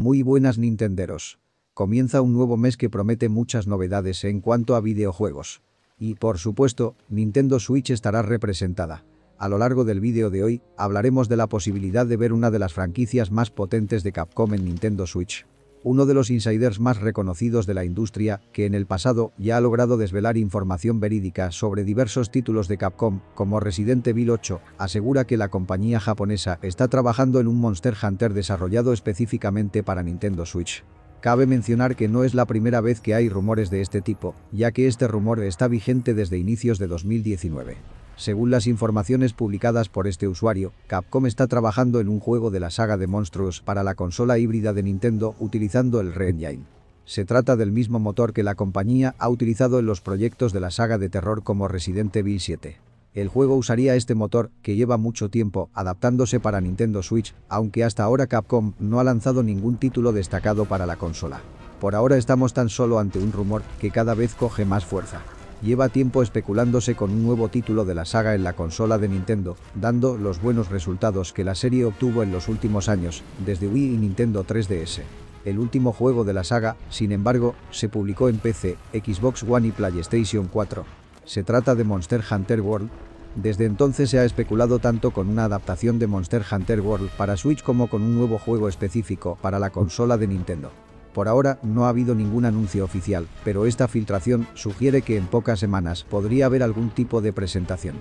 Muy buenas Nintenderos. Comienza un nuevo mes que promete muchas novedades en cuanto a videojuegos. Y, por supuesto, Nintendo Switch estará representada. A lo largo del vídeo de hoy, hablaremos de la posibilidad de ver una de las franquicias más potentes de Capcom en Nintendo Switch uno de los insiders más reconocidos de la industria, que en el pasado ya ha logrado desvelar información verídica sobre diversos títulos de Capcom, como Resident Evil 8, asegura que la compañía japonesa está trabajando en un Monster Hunter desarrollado específicamente para Nintendo Switch. Cabe mencionar que no es la primera vez que hay rumores de este tipo, ya que este rumor está vigente desde inicios de 2019. Según las informaciones publicadas por este usuario, Capcom está trabajando en un juego de la saga de monstruos para la consola híbrida de Nintendo utilizando el Re-Engine. Se trata del mismo motor que la compañía ha utilizado en los proyectos de la saga de terror como Resident Evil 7. El juego usaría este motor, que lleva mucho tiempo adaptándose para Nintendo Switch, aunque hasta ahora Capcom no ha lanzado ningún título destacado para la consola. Por ahora estamos tan solo ante un rumor que cada vez coge más fuerza lleva tiempo especulándose con un nuevo título de la saga en la consola de Nintendo, dando los buenos resultados que la serie obtuvo en los últimos años, desde Wii y Nintendo 3DS. El último juego de la saga, sin embargo, se publicó en PC, Xbox One y PlayStation 4. Se trata de Monster Hunter World. Desde entonces se ha especulado tanto con una adaptación de Monster Hunter World para Switch como con un nuevo juego específico para la consola de Nintendo. Por ahora no ha habido ningún anuncio oficial, pero esta filtración sugiere que en pocas semanas podría haber algún tipo de presentación.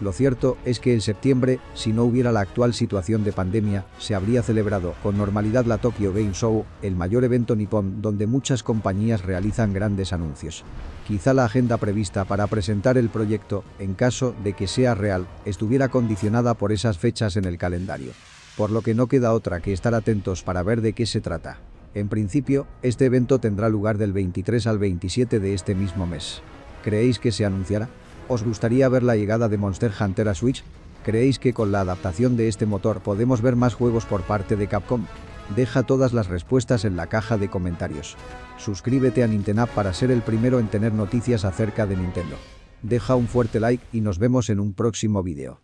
Lo cierto es que en septiembre, si no hubiera la actual situación de pandemia, se habría celebrado con normalidad la Tokyo Game Show, el mayor evento nipón donde muchas compañías realizan grandes anuncios. Quizá la agenda prevista para presentar el proyecto, en caso de que sea real, estuviera condicionada por esas fechas en el calendario. Por lo que no queda otra que estar atentos para ver de qué se trata. En principio, este evento tendrá lugar del 23 al 27 de este mismo mes. ¿Creéis que se anunciará? ¿Os gustaría ver la llegada de Monster Hunter a Switch? ¿Creéis que con la adaptación de este motor podemos ver más juegos por parte de Capcom? Deja todas las respuestas en la caja de comentarios. Suscríbete a Nintenap para ser el primero en tener noticias acerca de Nintendo. Deja un fuerte like y nos vemos en un próximo vídeo.